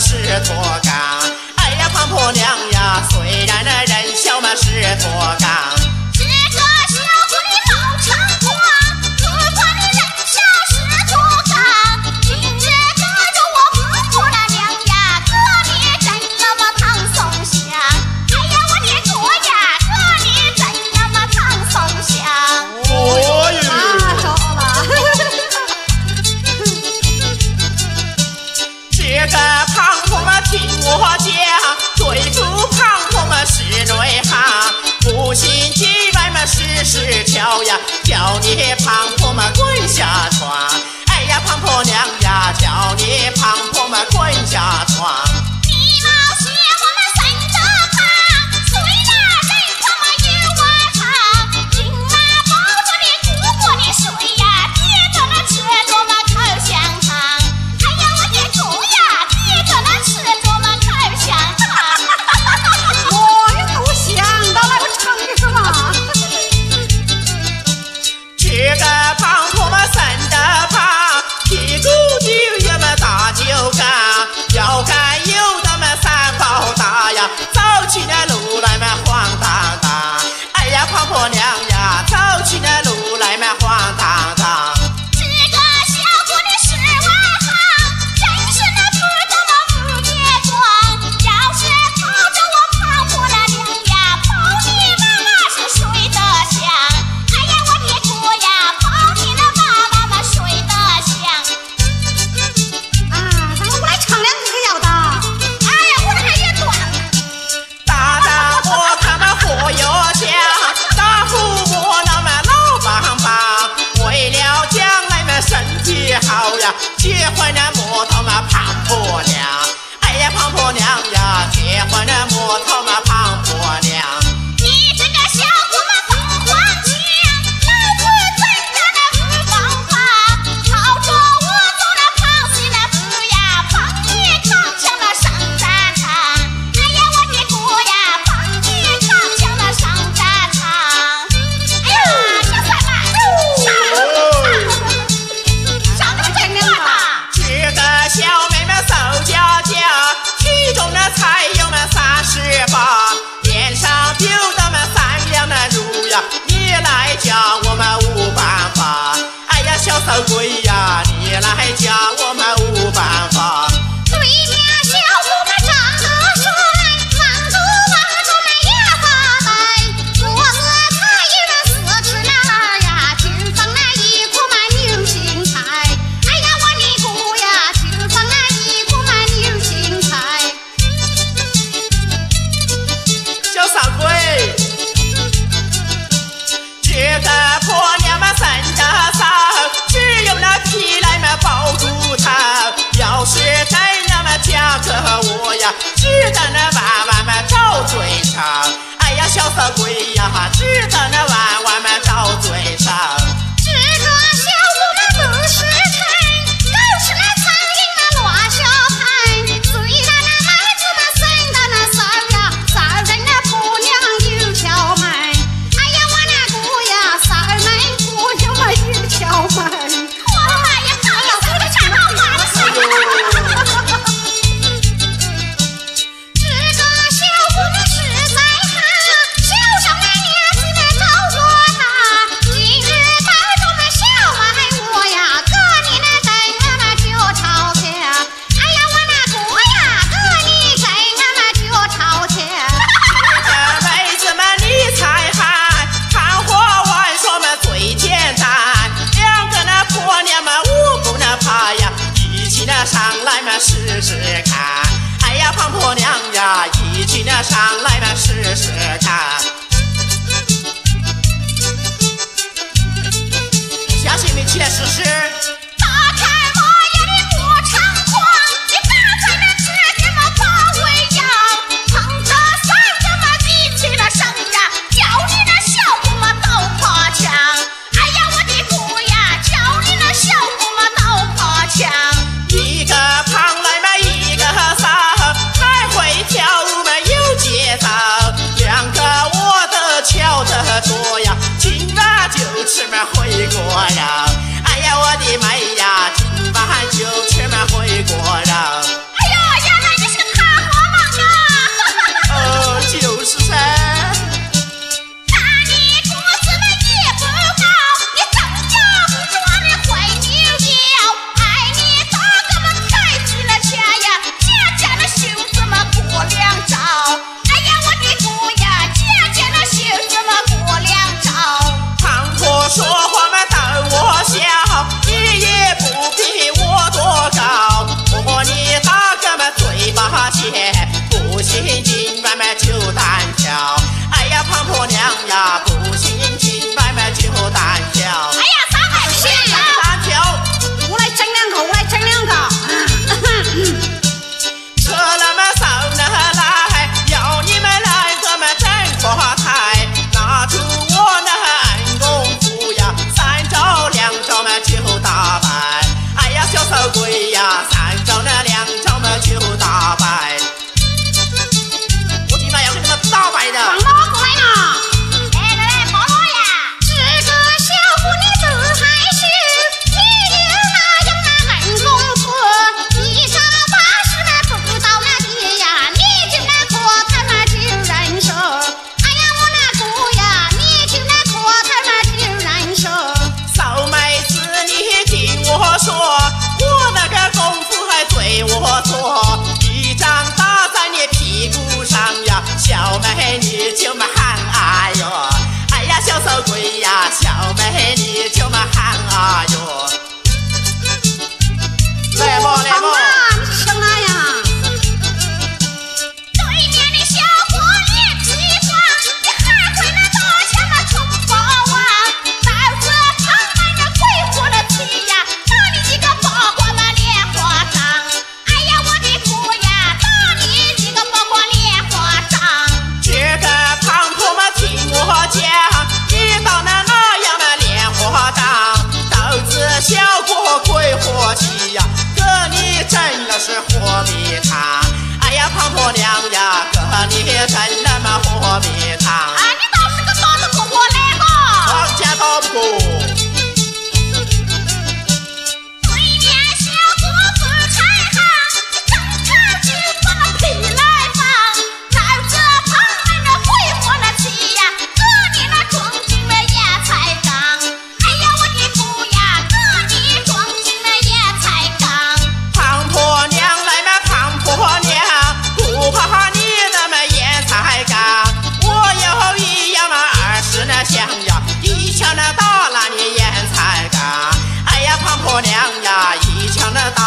是拖缸，哎呀胖婆娘呀，虽然那人小嘛是拖缸。婆娘。指着那娃娃们找罪受，哎呀，小色鬼呀，指着那娃。上来的试试看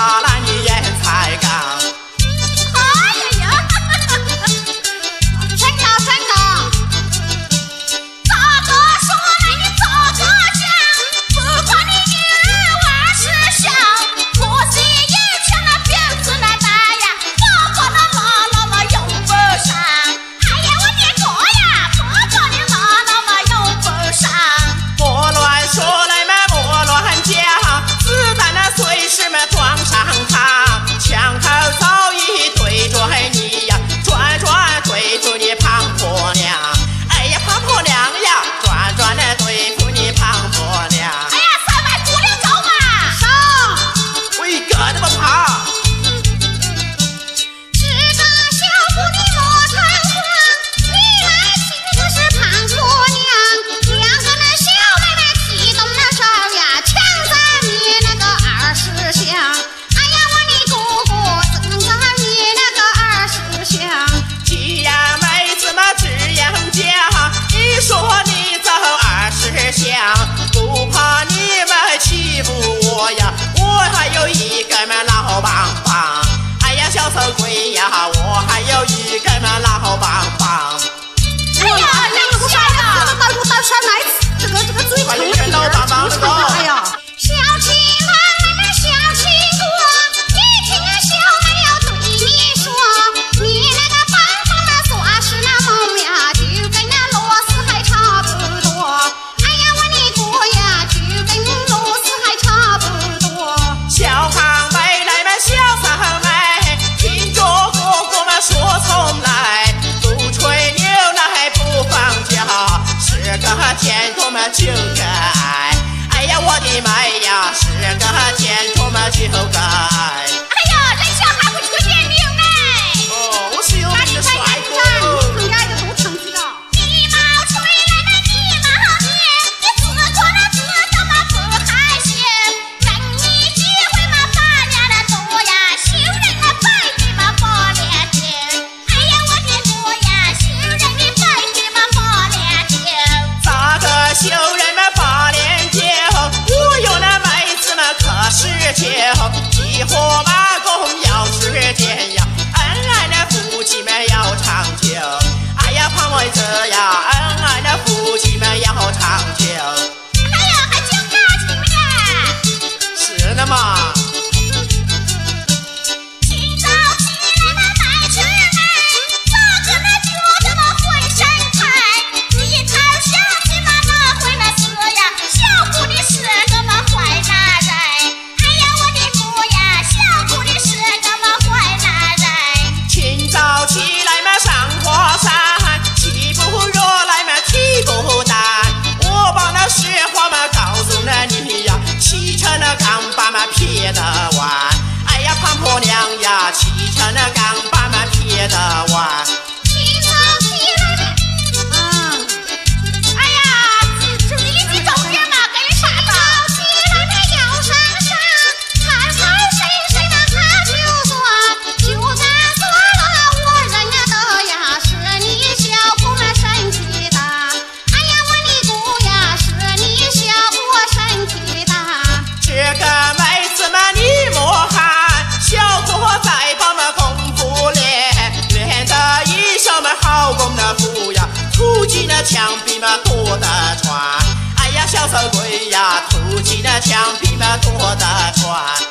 la la 回呀。墙壁嘛多得穿，哎呀小手鬼呀，吐起那墙壁嘛多得穿。